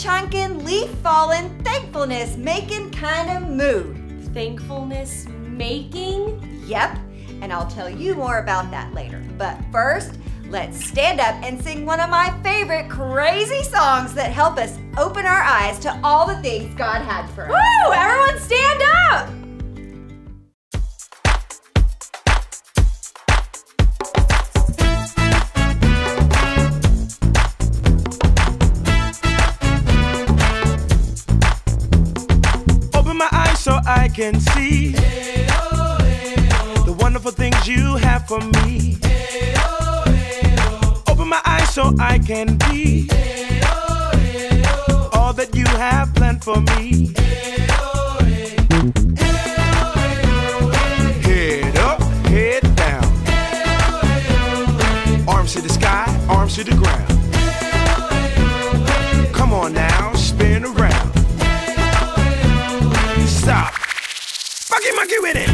chunkin', leaf falling, thankfulness making kind of mood. Thankfulness making? Yep, and I'll tell you more about that later. But first, let's stand up and sing one of my favorite crazy songs that help us open our eyes to all the things God had for us. Woo! Everyone stand up! I can see the wonderful things you have for me. Open my eyes so I can be all that you have planned for me. Head up, head down. Arms to the sky, arms to the ground. Monkey, monkey with it.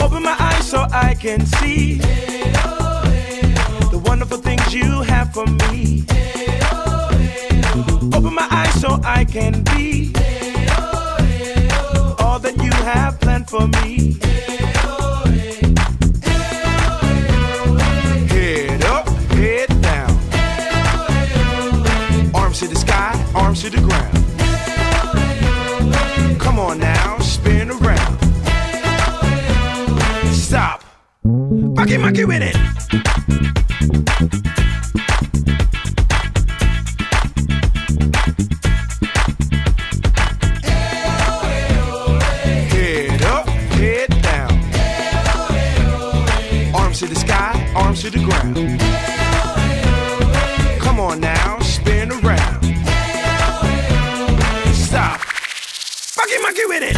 Open my eyes so I can see the wonderful things you have for me. Open my eyes so I can be all that you have planned for me. Arms to the ground. Come on now, spin around. Stop. Monkey, monkey with it. Head up, head down. Arms to the sky, arms to the ground. Come on now, Monkey, with it.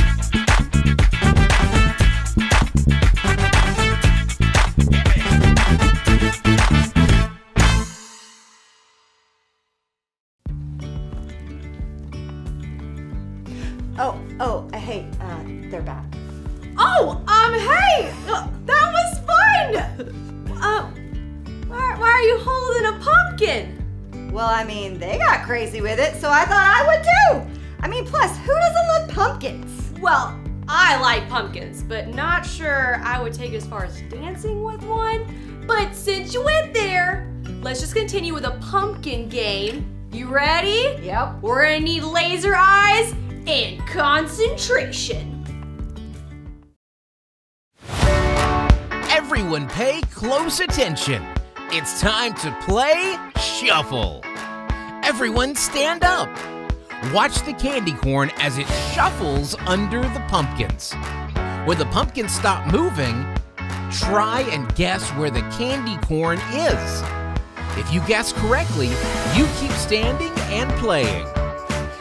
Oh, oh, uh, hey, uh, they're back. Oh, um, hey! Uh, That was fun! Uh, why, why are you holding a pumpkin? Well, I mean, they got crazy with it, so I thought I would too. I mean, plus, who doesn't love pumpkins? Well, I like pumpkins, but not sure I would take it as far as dancing with one. But since you went there, let's just continue with a pumpkin game. You ready? Yep. We're gonna need laser eyes and concentration. Everyone pay close attention. It's time to play Shuffle. Everyone stand up. Watch the candy corn as it shuffles under the pumpkins. When the pumpkins stop moving, try and guess where the candy corn is. If you guess correctly, you keep standing and playing.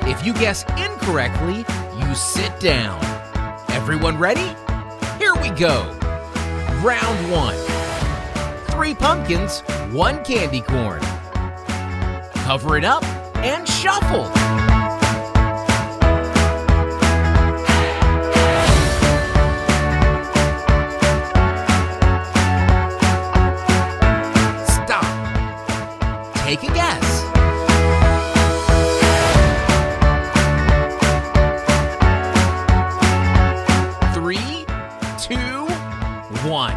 If you guess incorrectly, you sit down. Everyone ready? Here we go. Round one. Three pumpkins, one candy corn. Cover it up and shuffle. Take a guess. Three, two, one.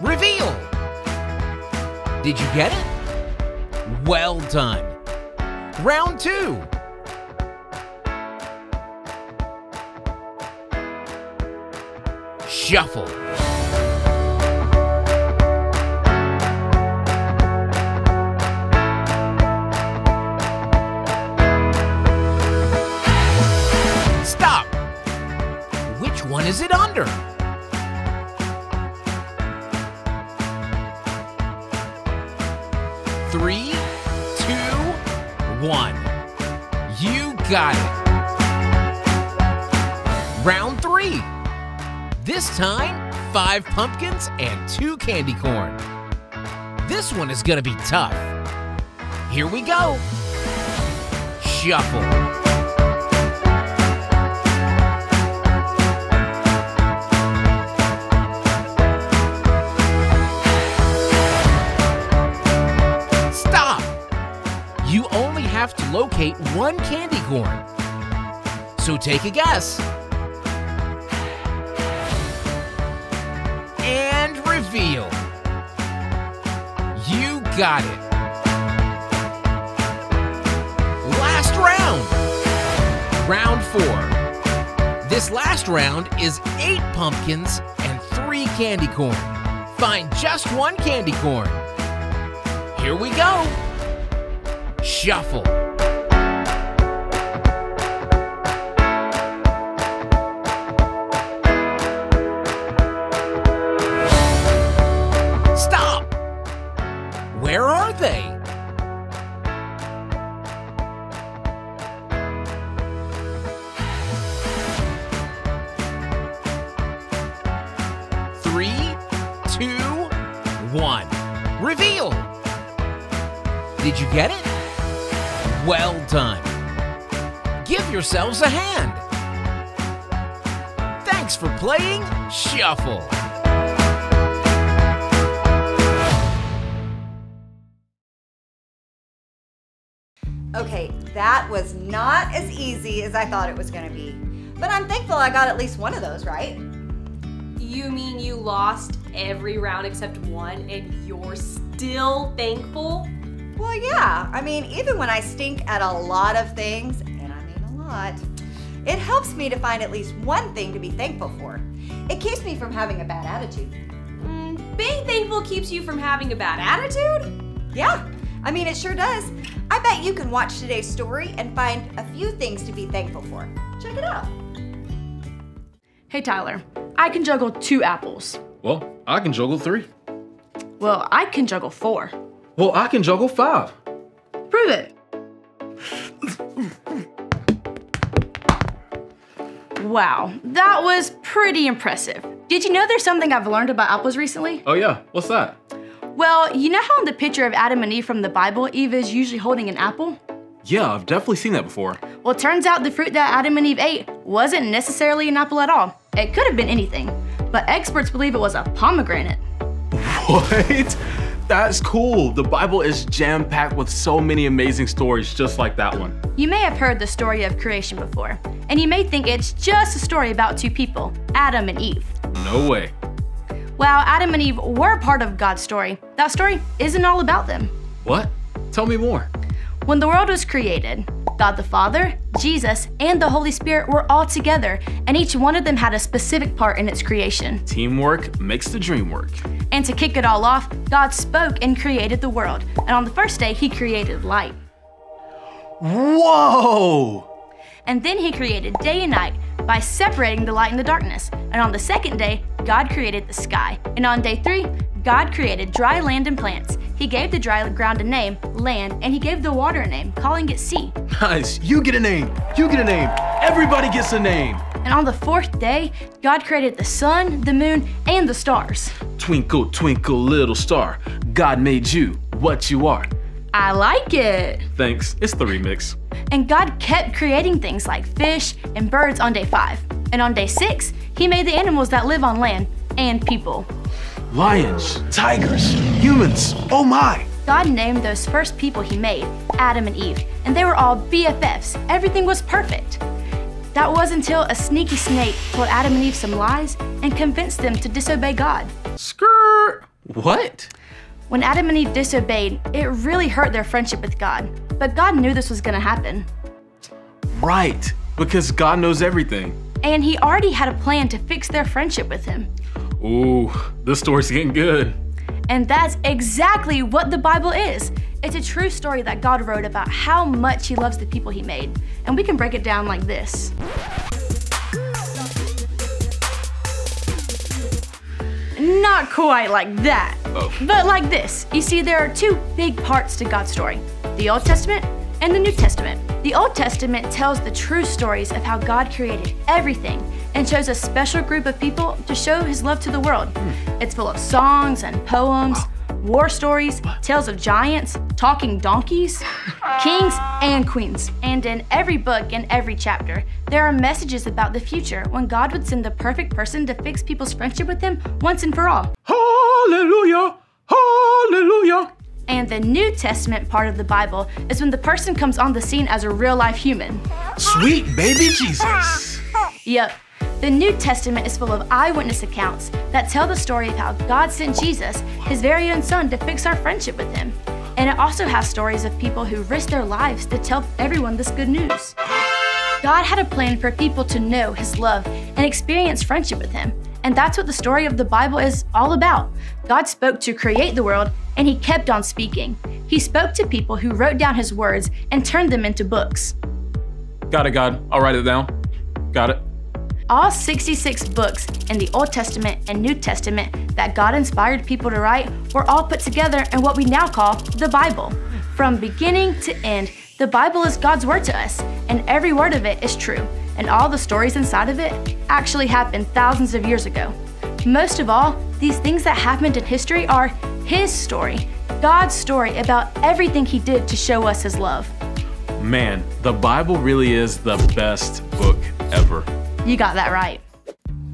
Reveal. Did you get it? Well done. Round two. Shuffle. Which one is it under? Three, two, one. You got it. Round three. This time, five pumpkins and two candy corn. This one is gonna be tough. Here we go. Shuffle. One candy corn. So take a guess. And reveal. You got it. Last round. Round four. This last round is eight pumpkins and three candy corn. Find just one candy corn. Here we go. Shuffle. Did you get it? Well done. Give yourselves a hand. Thanks for playing Shuffle. Okay, that was not as easy as I thought it was gonna be. But I'm thankful I got at least one of those right. You mean you lost every round except one and you're still thankful? Well, yeah. I mean, even when I stink at a lot of things, and I mean a lot, it helps me to find at least one thing to be thankful for. It keeps me from having a bad attitude. Mm, being thankful keeps you from having a bad attitude? Yeah, I mean, it sure does. I bet you can watch today's story and find a few things to be thankful for. Check it out. Hey Tyler, I can juggle two apples. Well, I can juggle three. Well, I can juggle four. Well, I can juggle five. Prove it. Wow, that was pretty impressive. Did you know there's something I've learned about apples recently? Oh, yeah. What's that? Well, you know how in the picture of Adam and Eve from the Bible, Eve is usually holding an apple? Yeah, I've definitely seen that before. Well, it turns out the fruit that Adam and Eve ate wasn't necessarily an apple at all. It could have been anything, but experts believe it was a pomegranate. What? That's cool. The Bible is jam packed with so many amazing stories just like that one. You may have heard the story of creation before, and you may think it's just a story about two people, Adam and Eve. No way. While Adam and Eve were part of God's story, that story isn't all about them. What? Tell me more. When the world was created, God the Father, Jesus, and the Holy Spirit were all together, and each one of them had a specific part in its creation. Teamwork makes the dream work. And to kick it all off, God spoke and created the world. And on the first day, He created light. Whoa! And then He created day and night by separating the light and the darkness. And on the second day, God created the sky. And on day three, God created dry land and plants. He gave the dry ground a name, land, and He gave the water a name, calling it sea. Nice. You get a name. You get a name. Everybody gets a name. And on the fourth day, God created the sun, the moon, and the stars. Twinkle, twinkle, little star. God made you what you are. I like it. Thanks. It's the remix. And God kept creating things like fish and birds on day five. And on day six, He made the animals that live on land and people. Lions, tigers, humans. Oh my. God named those first people He made Adam and Eve, and they were all BFFs. Everything was perfect. That was until a sneaky snake told Adam and Eve some lies and convinced them to disobey God. Skirt. What? When Adam and Eve disobeyed, it really hurt their friendship with God. But God knew this was gonna happen. Right. Because God knows everything. And He already had a plan to fix their friendship with Him. Ooh, this story's getting good. And that's exactly what the Bible is. It's a true story that God wrote about how much He loves the people He made. And we can break it down like this. Not quite like that, Oh. but like this. You see, there are two big parts to God's story the Old Testament and the New Testament. The Old Testament tells the true stories of how God created everything and chose a special group of people to show his love to the world. Hmm. It's full of songs and poems, war stories, tales of giants, talking donkeys, kings, and queens. And in every book and every chapter, there are messages about the future when God would send the perfect person to fix people's friendship with him once and for all. Hallelujah. Hallelujah. And the New Testament part of the Bible is when the person comes on the scene as a real life human. Sweet baby Jesus. Yep. The New Testament is full of eyewitness accounts that tell the story of how God sent Jesus, his very own son, to fix our friendship with him. And it also has stories of people who risked their lives to tell everyone this good news. God had a plan for people to know his love and experience friendship with him. And that's what the story of the Bible is all about. God spoke to create the world, and he kept on speaking. He spoke to people who wrote down his words and turned them into books. Got it, God. I'll write it down. Got it. All 66 books in the Old Testament and New Testament that God inspired people to write were all put together in what we now call the Bible. From beginning to end, the Bible is God's word to us, and every word of it is true, and all the stories inside of it actually happened thousands of years ago. Most of all, these things that happened in history are His story, God's story about everything He did to show us His love. Man, the Bible really is the best book ever. You got that right.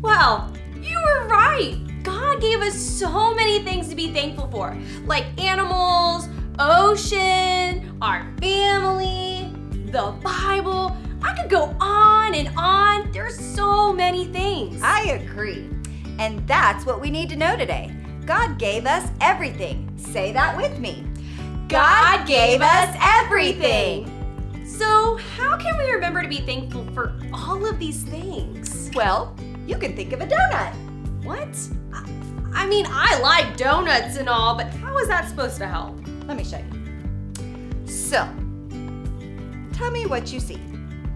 Well, you were right. God gave us so many things to be thankful for, like animals, ocean, our family, the Bible. I could go on and on. There's so many things. I agree. And that's what we need to know today. God gave us everything. Say that with me. God gave us everything. So, how can we remember to be thankful for all of these things? Well, you can think of a donut. What? I, I mean, I like donuts and all, but how is that supposed to help? Let me show you. So, tell me what you see.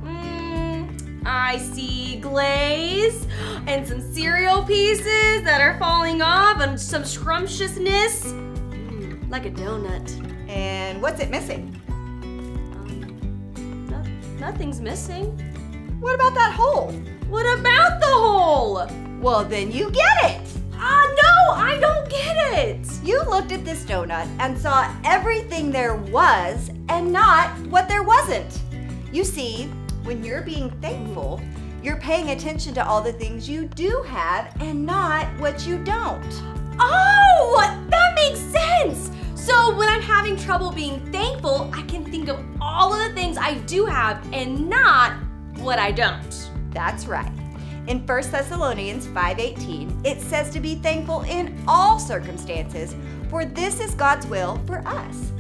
Mm, I see glaze and some cereal pieces that are falling off and some scrumptiousness. Mm, like a donut. And what's it missing? No- nothing's missing. What about that hole? What about the hole? Well, then you get it. Ah, no, I don't get it. You looked at this donut and saw everything there was and not what there wasn't. You see, when you're being thankful, you're paying attention to all the things you do have and not what you don't. Oh, that makes sense. When I'm having trouble being thankful, I can think of all of the things I do have and not what I don't. That's right. In 1 Thessalonians 5:18, it says to be thankful in all circumstances, for this is God's will for us.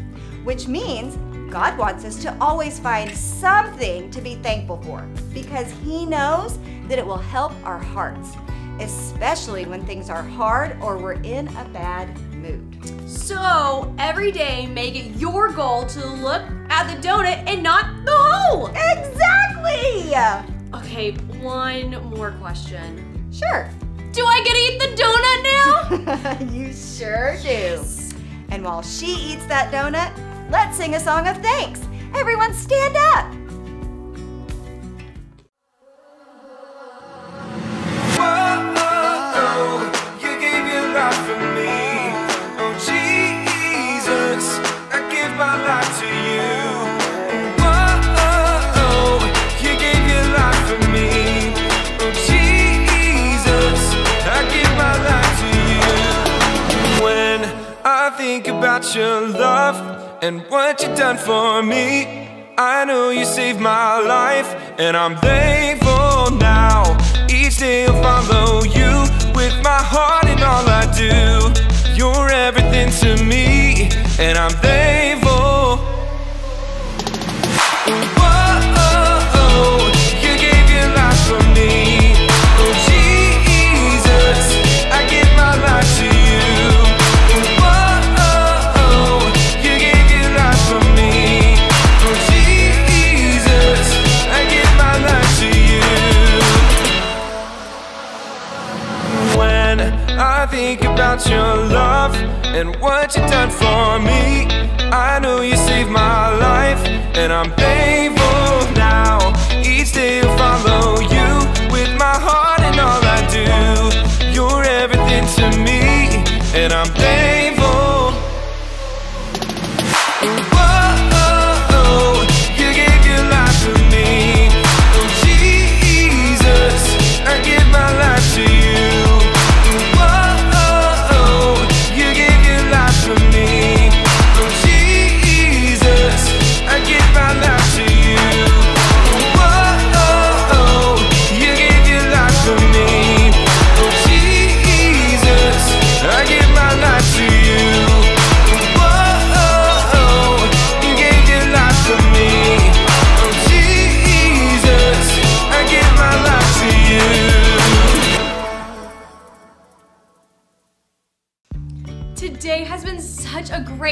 Which means God wants us to always find something to be thankful for because he knows that it will help our hearts, especially when things are hard or we're in a bad mood. So every day, make it your goal to look at the donut and not the hole. Exactly! Okay, one more question. Sure. Do I get to eat the donut now? you sure do. And while she eats that donut, let's sing a song of thanks. Everyone stand up. And what you've done for me, I know you saved my life, and I'm thankful now. Each day I'll follow you with my heart and all I do. You're everything to me, and I'm thankful.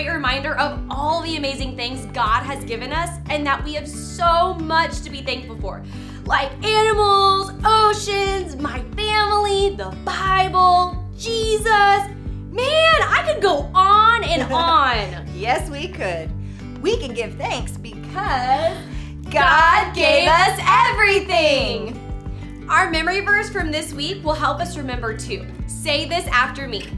Great reminder of all the amazing things God has given us and that we have so much to be thankful for. Like animals, oceans, my family, the Bible, Jesus. Man, I could go on and on. Yes, we could. We can give thanks because God gave us everything. Our memory verse from this week will help us remember too. Say this after me.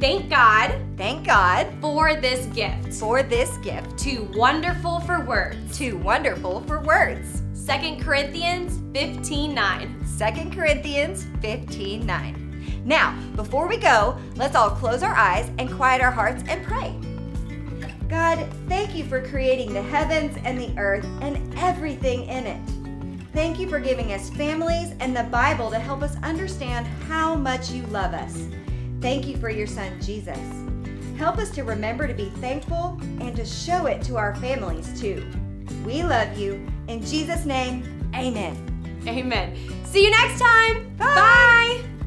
Thank God Thank God for this gift. for this gift. Too wonderful for words. Too wonderful for words. 2 Corinthians 15 9. 2 Corinthians 15 9. Now, before we go, let's all close our eyes and quiet our hearts and pray. God, thank you for creating the heavens and the earth and everything in it. Thank you for giving us families and the Bible to help us understand how much you love us. Thank you for your son, Jesus. Help us to remember to be thankful and to show it to our families too. We love you. In Jesus' name, amen. Amen. See you next time. Bye. Bye.